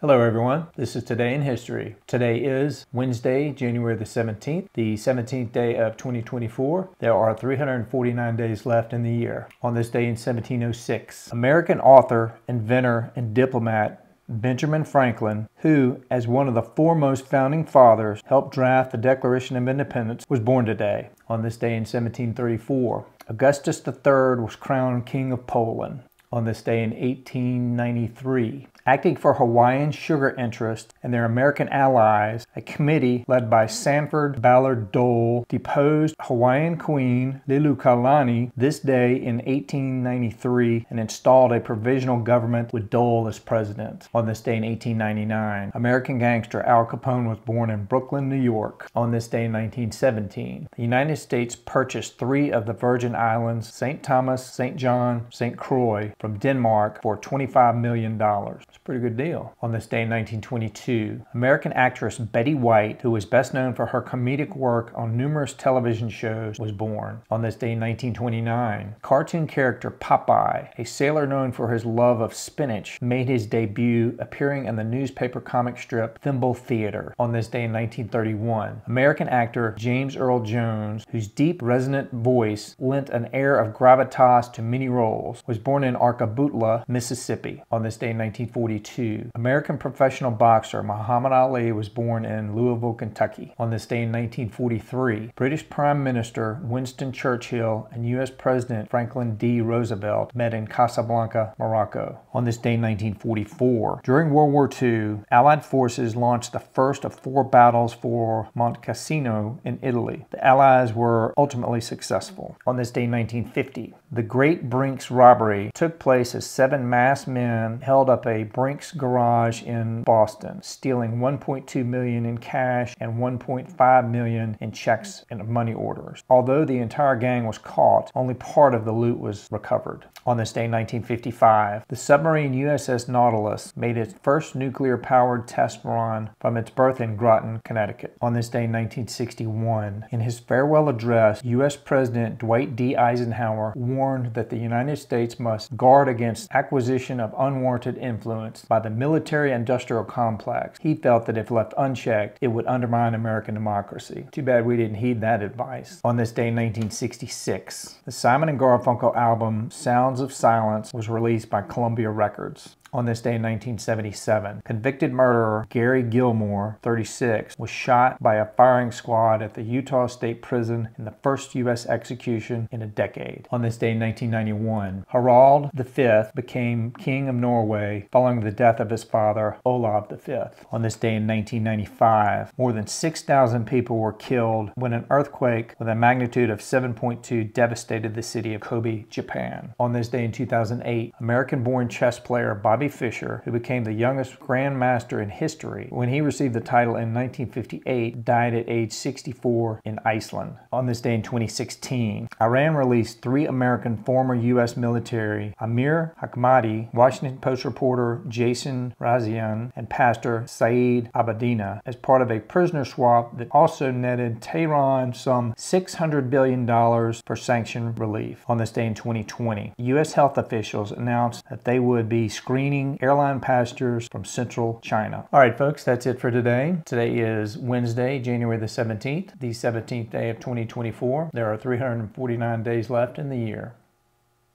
Hello everyone, this is Today in History. Today is Wednesday, January the 17th, the 17th day of 2024. There are 349 days left in the year. On this day in 1706, American author, inventor, and diplomat Benjamin Franklin, who, as one of the foremost founding fathers, helped draft the Declaration of Independence, was born today. On this day in 1734, Augustus III was crowned King of Poland. On this day in 1893, acting for Hawaiian sugar interests and their American allies, a committee led by Sanford Ballard Dole deposed Hawaiian Queen Liliuokalani this day in 1893 and installed a provisional government with Dole as president. On this day in 1899, American gangster Al Capone was born in Brooklyn, New York. On this day in 1917, the United States purchased three of the Virgin Islands, St. Thomas, St. John, St. Croix, from Denmark for $25 million It's a pretty good deal. On this day in 1922, American actress Betty White, who was best known for her comedic work on numerous television shows, was born. On this day in 1929, cartoon character Popeye, a sailor known for his love of spinach, made his debut appearing in the newspaper comic strip Thimble Theater. On this day in 1931, American actor James Earl Jones, whose deep resonant voice lent an air of gravitas to many roles, was born in Arkabutla, Mississippi. On this day in 1940, American professional boxer Muhammad Ali was born in Louisville, Kentucky. On this day in 1943, British Prime Minister Winston Churchill and U.S. President Franklin D. Roosevelt met in Casablanca, Morocco. On this day in 1944, during World War II, Allied forces launched the first of four battles for Monte Cassino in Italy. The Allies were ultimately successful. On this day in 1950, the Great Brinks robbery took place as seven masked men held up a Brinks garage in Boston, stealing 1.2 million in cash and 1.5 million in checks and money orders. Although the entire gang was caught, only part of the loot was recovered. On this day, 1955, the submarine USS Nautilus made its first nuclear-powered test run from its berth in Groton, Connecticut. On this day, 1961, in his farewell address, U.S. President Dwight D. Eisenhower warned that the United States must guard against acquisition of unwarranted influence by the military industrial complex. He felt that if left unchecked, it would undermine American democracy. Too bad we didn't heed that advice. On this day in 1966, the Simon & Garfunkel album Sounds of Silence was released by Columbia Records. On this day in 1977, convicted murderer Gary Gilmore, 36, was shot by a firing squad at the Utah State Prison in the first U.S. execution in a decade. On this day in 1991, Harald V became King of Norway following the death of his father, Olav V. On this day in 1995, more than 6,000 people were killed when an earthquake with a magnitude of 7.2 devastated the city of Kobe, Japan. On this day in 2008, American-born chess player Bobby Fischer, who became the youngest grandmaster in history when he received the title in 1958, died at age 64 in Iceland. On this day in 2016, Iran released three American former U.S. military, Amir Hekmati, Washington Post reporter Jason Rezaian, and pastor Saeed Abedini as part of a prisoner swap that also netted Tehran some $600 billion for sanction relief. On this day in 2020, U.S. health officials announced that they would be screening airline passengers from central China. All right, folks, that's it for today. Today is Wednesday, January the 17th, the 17th day of 2024. There are 349 days left in the year.